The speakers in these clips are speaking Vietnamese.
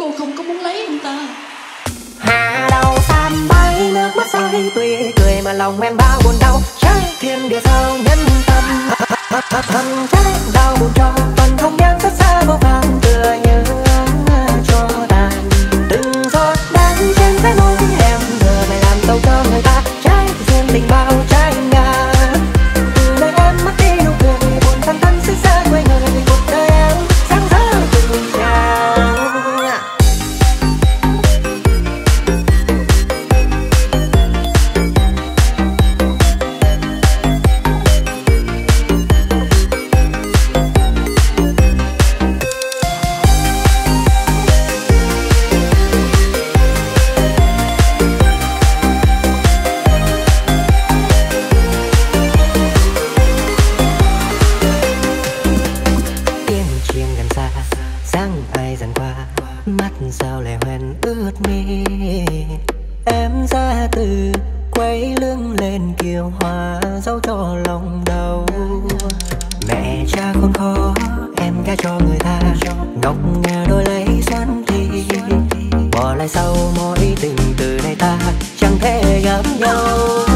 cô không có muốn lấy anh ta. Hà đầu tam bay nước mắt rơi tuy cười mà lòng em bao buồn đau. Trái thiên địa sao nhân tâm, thầm trái đau buồn trong phần không gian rất xa vô vàng tựa như cho tàn từng giọt đắng trên cái môi em giờ này làm sâu cho người ta. Trái duyên tình bao ấy lưng lên kiều hòa dấu cho lòng đầu mẹ cha con khó, em gả cho người ta. Ngọc ngà đôi lấy xuân thì bỏ lại sau mỗi tình từ nay ta, chẳng thể gặp nhau.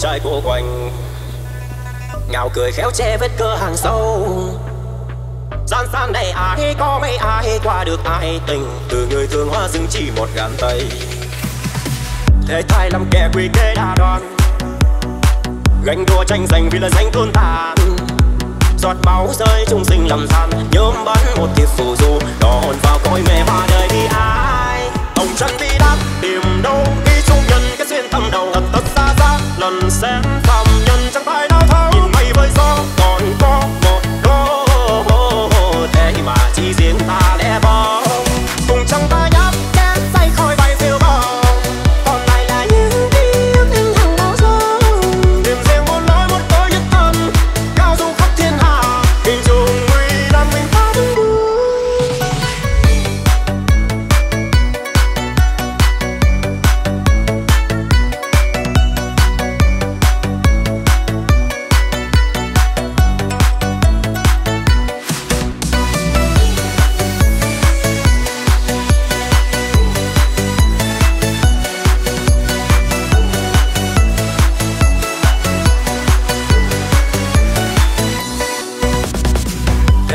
trai của quanh ngào cười khéo che vết cơ hàng sâu. Gian san này à ai có mấy à ai qua được ai tình. Từ người thương hoa dưng chỉ một gàn tay thế thay làm kẻ quỷ kế đa đoan. Gánh đua tranh giành vì là danh tuôn tàn. Giọt máu rơi trung sinh làm than. Nhóm bắn một thiệp phù du. Đỏ hồn vào cõi mẹ hoa đời đi ai? Hồng chân đi đắp tìm đâu đi trung nhân cái duyên thâm đầu thật lần sen phàm nhân chẳng tay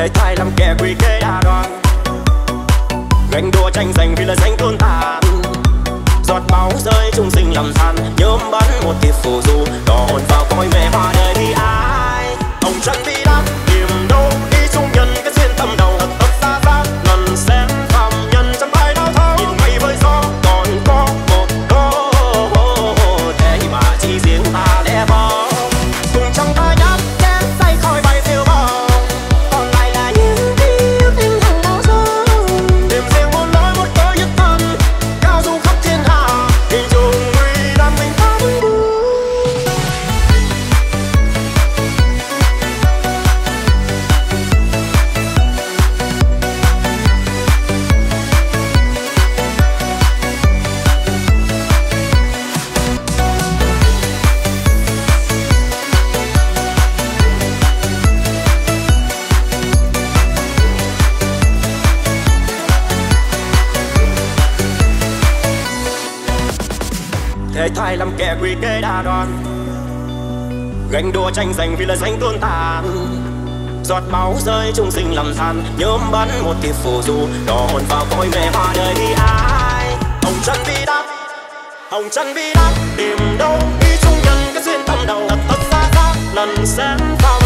thể thai làm kẻ quỷ kế đa đoan. Gánh đua tranh giành vì là danh tôn tàn. Giọt máu rơi trung sinh làm than, nhớm bắn một kiếp phù du. Đỏ hồn vào coi mẹ hoa đời thì ai? Ông chân vi đắp niềm đâu đi chung nhân cái duyên tâm đầu. Thể thai làm kẻ quỷ kế đa đoan. Gánh đua tranh giành vì là danh tuôn tàn. Giọt máu rơi trung sinh làm than, nhớm bắn một tiệp phù du. Đỏ hồn vào cõi mẹ hoa đời đi ai? Hồng chân bi đắp hồng chân bi đắp tìm đâu đi chung nhân cái duyên tâm đầu thật thật xa xa lần xem phạm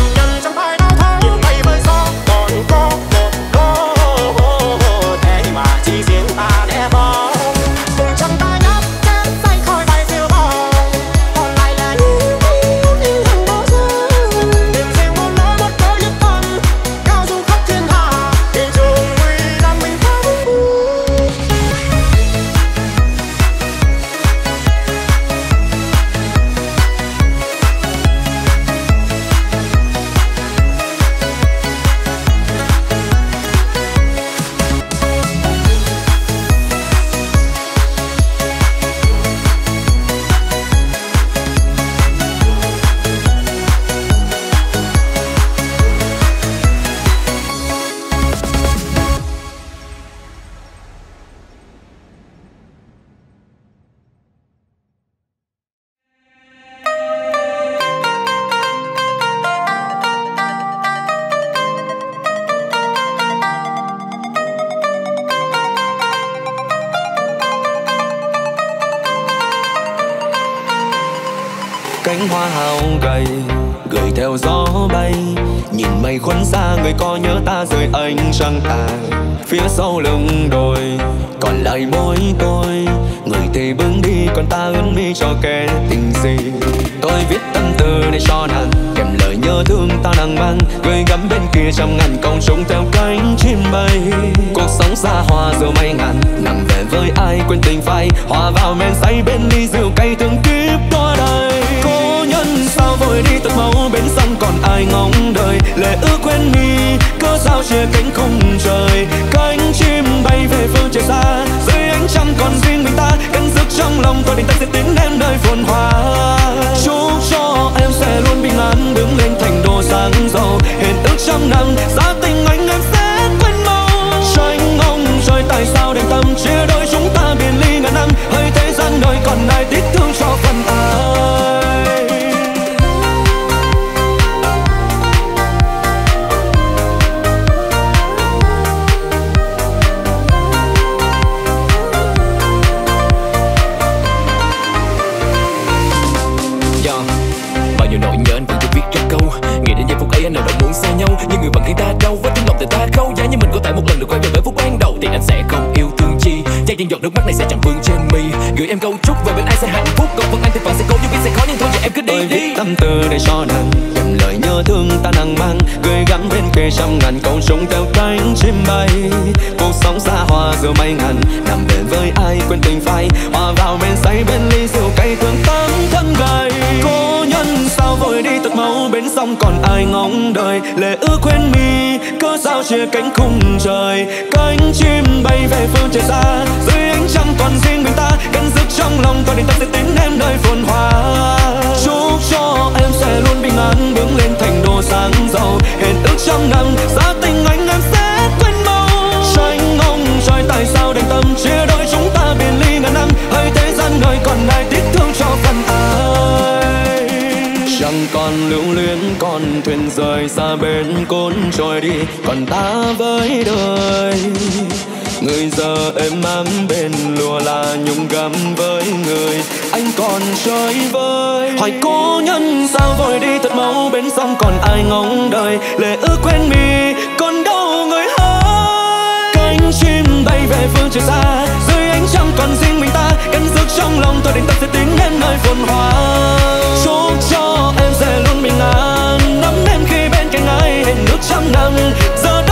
sau lưng đồi. Còn lại mỗi tôi, người thì bước đi, còn ta ướn mi cho kẻ tình gì. Tôi viết tâm tư này cho nàng, kèm lời nhớ thương ta đang mang. Gửi gắm bên kia trăm ngàn con trống theo cánh chim bay. Cuộc sống xa hoa giờ mây ngàn, nằm về với ai quên tình phai. Hòa vào men say bên ly rượu cay thương kia tôi đi tận máu bên sông còn ai ngóng đời lệ ước quên mi, cớ sao chia cánh khung trời? Cánh chim bay về phương trời xa, dưới ánh trăng còn riêng mình ta cắn rứt trong lòng tôi định ta sẽ tìm xa may giờ ngàn, nằm bên với ai, quên tình phai. Hòa vào bên say, bên ly rượu cay, thương tấm thân gầy. Cố nhân sao vội đi tận máu, bên sông còn ai ngóng đời. Lệ ước quên mi, cớ sao chia cánh khung trời. Cánh chim bay về phương trời xa, dưới ánh trăng còn riêng mình ta. Cắn sức trong lòng còn định ta sẽ tiến em nơi phồn hoa. Chúc cho em sẽ luôn bình an đứng lên thành đô sáng giàu. Hẹn ước trăm năm thuyền rời xa bên cồn trôi đi, còn ta với đời. Người giờ em ấm bên lùa là nhung gấm với người anh còn chơi vơi. Hỏi cô nhân sao vội đi thật mau, bên sông còn ai ngóng đời lệ ước quên mi, còn đâu người hỡi? Cánh chim bay về phương trời xa, dưới ánh trăng còn riêng mình ta. Cánh rước trong lòng tôi định tâm sẽ tính đến nơi phồn hoa. Chúc cho em sẽ luôn bình an nắm em khi bên cạnh ai hẹn nước trăm năm giờ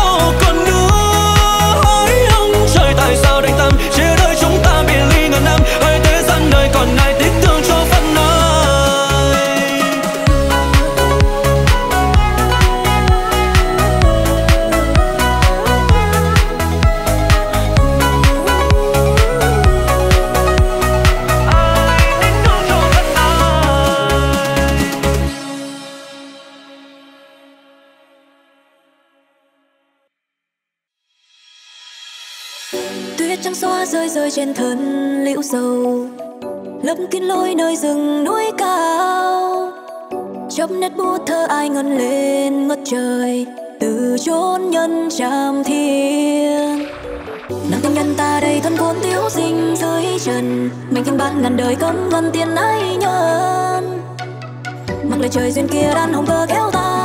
rơi trên thân liễu dầu lấp kín lối nơi rừng núi cao. Chớp nét bút thơ ai ngân lên ngất trời, từ chốn nhân tràm thiên. Nàng tình nhân ta đây thân cuốn tiếu sinh dưới trần mình thiên ban ngàn đời cấm ngân tiền ái nhân. Mặc lời trời duyên kia đan hồng cơ kéo ta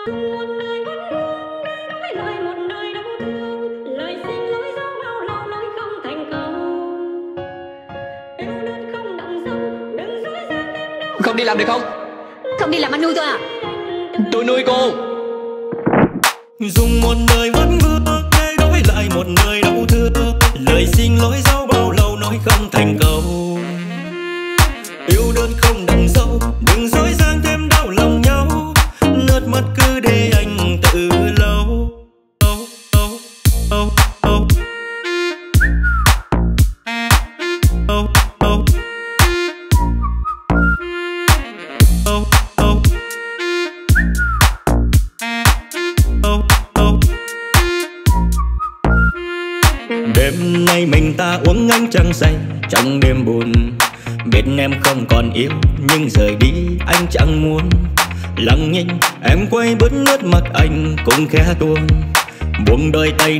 Không đi làm được không? Không đi làm ăn nuôi tôi à? Tôi nuôi cô. Dùng một đời mất mưa để đổi lại một đời đau thương. Lời xin lỗi sau bao lâu nói không thành câu yêu đơn không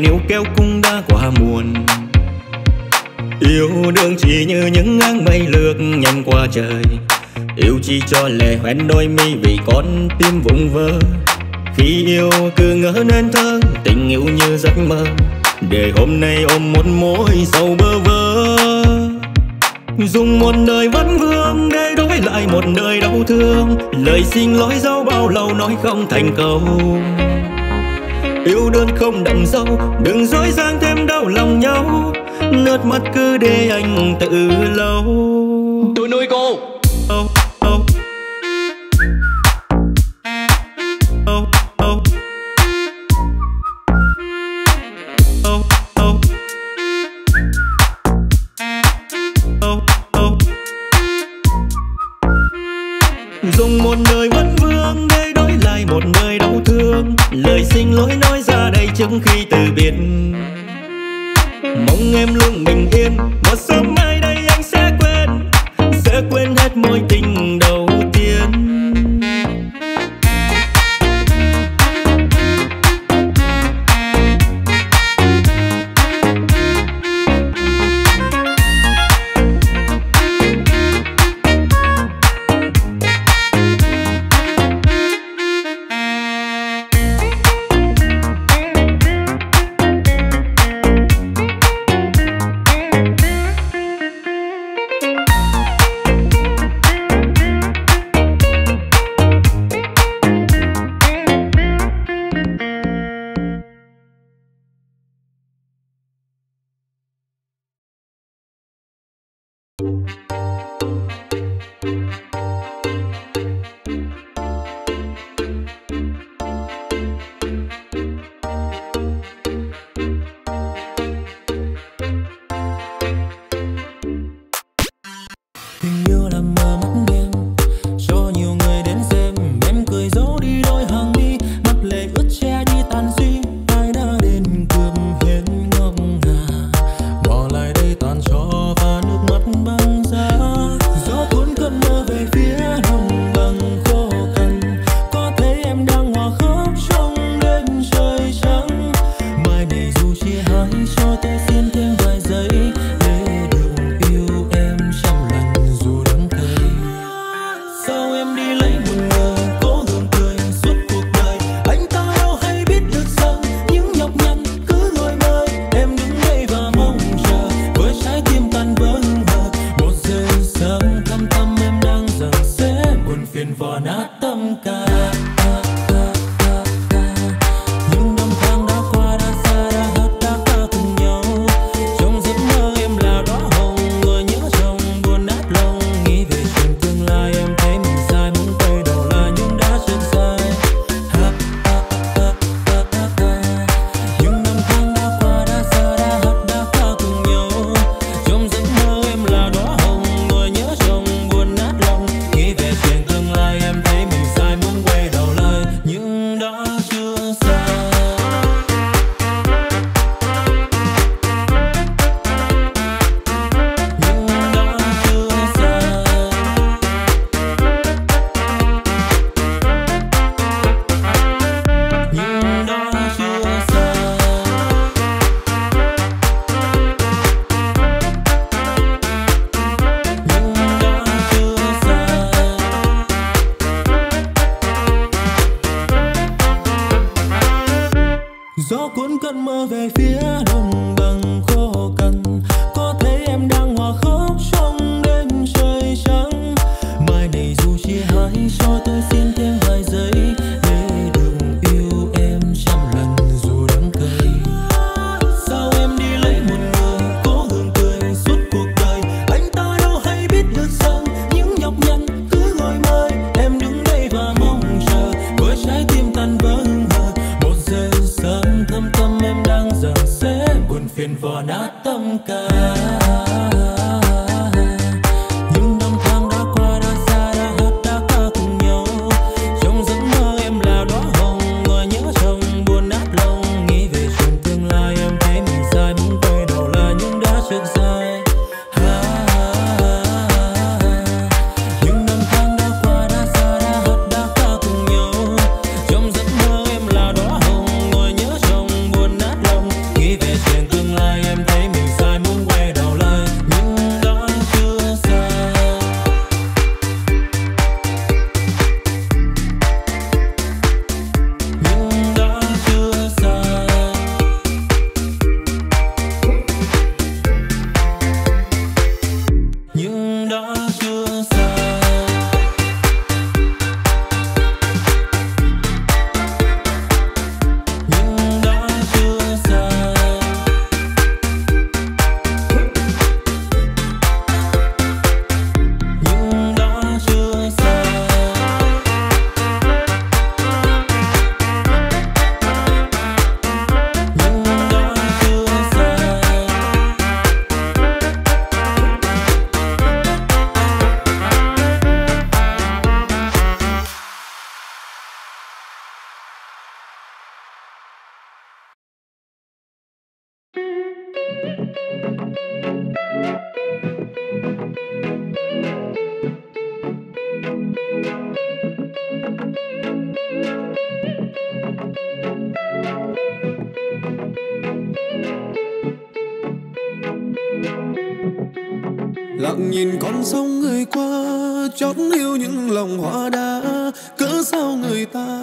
nếu kéo cũng đã quá muộn. Yêu đương chỉ như những ngang mây lướt nhanh qua trời. Yêu chỉ cho lệ hoen đôi mi vì con tim vụng vơ. Khi yêu cứ ngỡ nên thơ, tình yêu như giấc mơ. Để hôm nay ôm một mối sầu bơ vơ. Dùng một đời vấn vương để đổi lại một đời đau thương. Lời xin lỗi dấu bao lâu nói không thành câu yêu đơn không đậm sâu, đừng dối gian thêm đau lòng nhau. Nước mắt cứ để anh tự lâu tôi nuôi cô. tình đầu tan vỡ ngờ một giờ sớm thâm tâm em đang rằng sẽ buồn phiền vò nát tâm can. chót yêu những lòng hoa đá, cớ sao người ta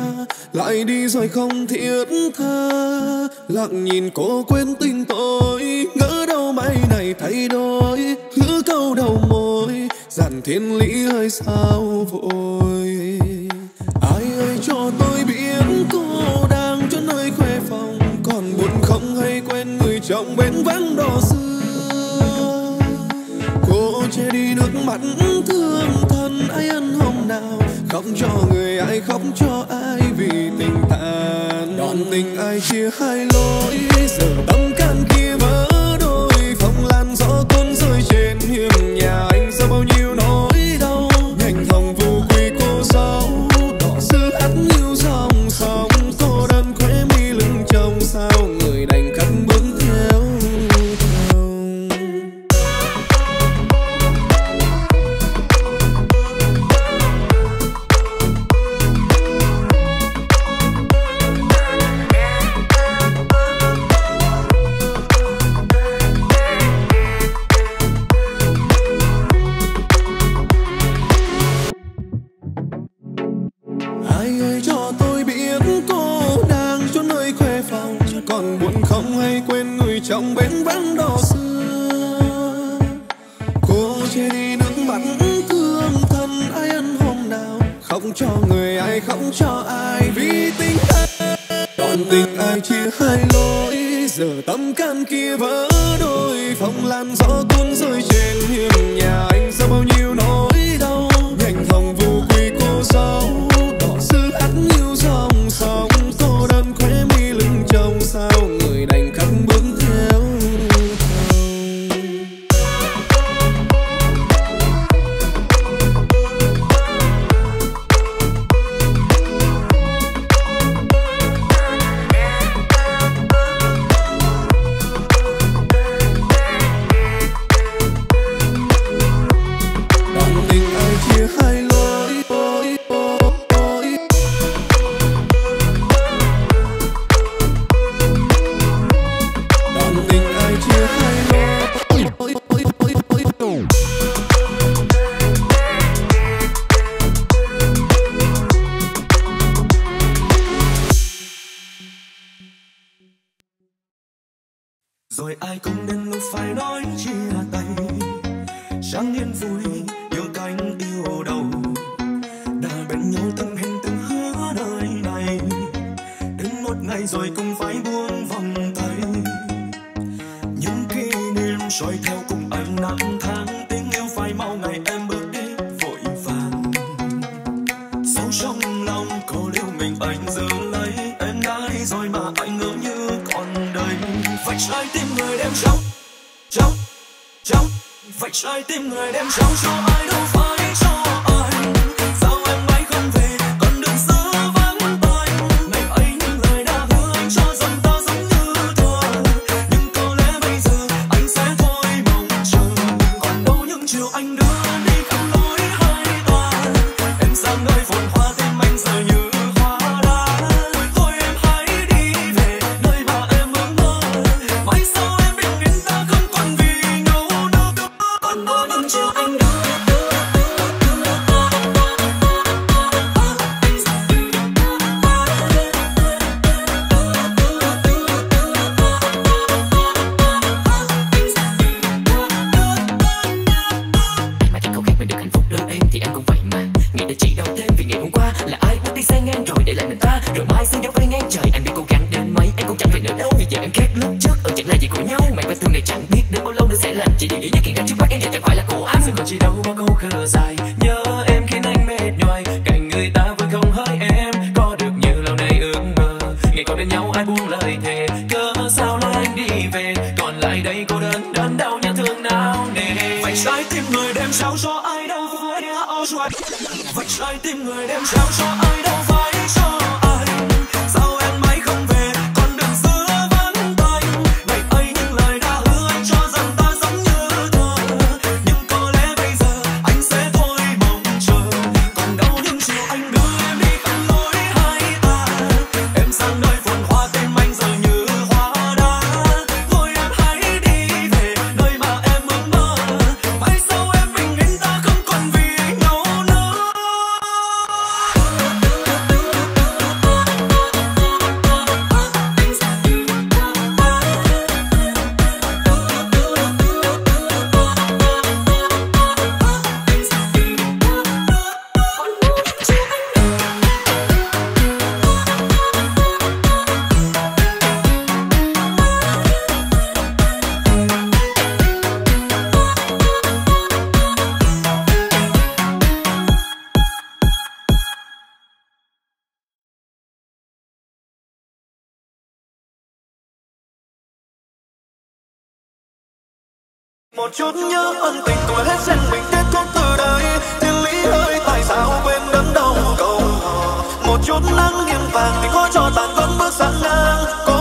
lại đi rồi không thiết tha? Lặng nhìn cô quên tình tôi, ngỡ đâu mai này thay đổi hứa câu đầu môi dặn thiên lý hơi sao vội? Ai ơi, cho tôi biết cô đang cho nơi khoe phòng, còn buồn không hay quên người chồng bên vắng đỏ xưa? Cô che đi nước mắt Khóc cho người ai khóc cho ai vì tình tàn. Đoạn tình ai chia hai lối giờ tâm người chồng bên bến vắng đò xưa. Cô che đi nước mắt thương thân, ai ăn hôm nào? Không cho người ai không cho ai? Vì tình ai còn tình ai chia hai lối? Giờ tâm can kia vỡ đôi phòng lan gió cuốn rơi trên hiên nhà ai cũng đến lúc phải nói chia tay. Chẳng yên vui yêu cánh yêu đầu. Đã bên nhau từng hình từng hứa đời này. Đến một ngày rồi cũng phải buông vòng tay. Những kỷ niệm soi theo cùng anh năm tháng tình yêu phai mau ngày em bước đi vội vàng. Sâu trong lòng cô liêu mình anh giữ lấy em đã đi rồi mà anh ngỡ như còn đây, vạch trái tim vạch trái tim người đem trao cho ai đâu phải nắng vàng. Thì có cho tàn con bước sang ngang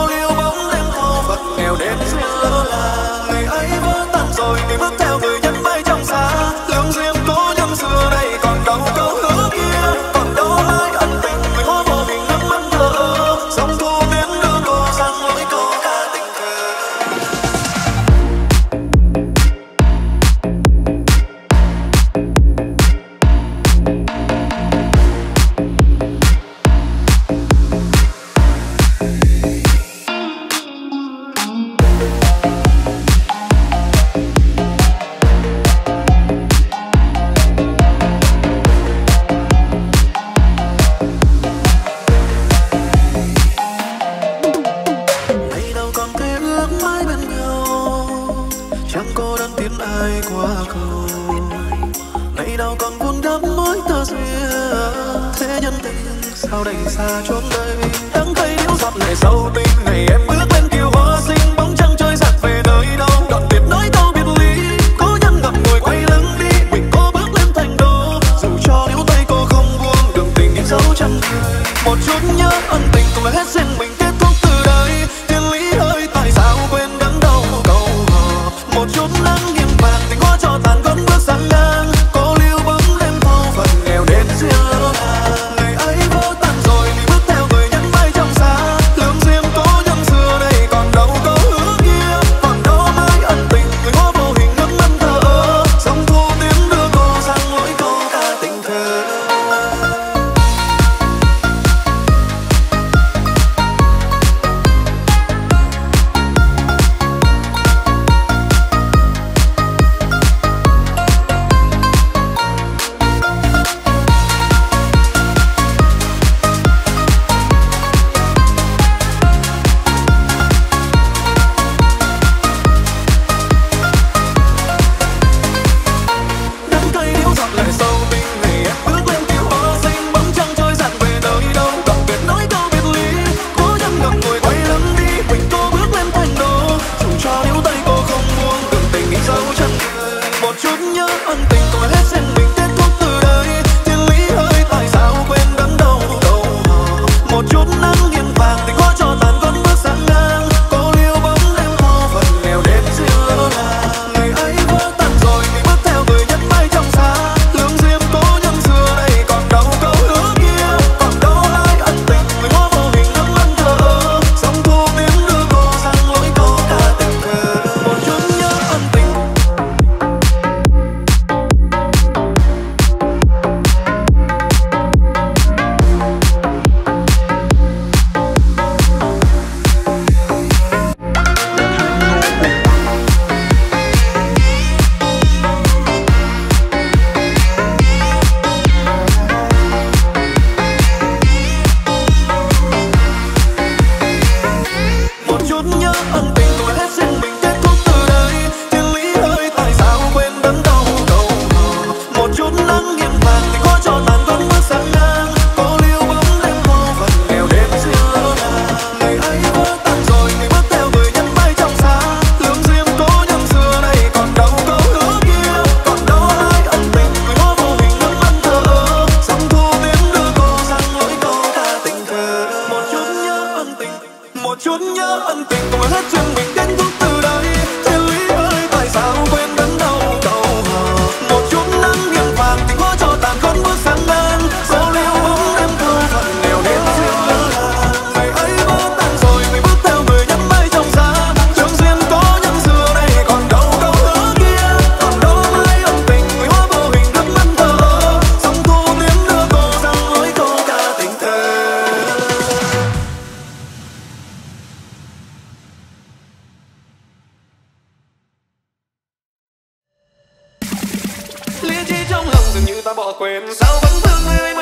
mantengo la ta bỏ quên. Sao vẫn thương người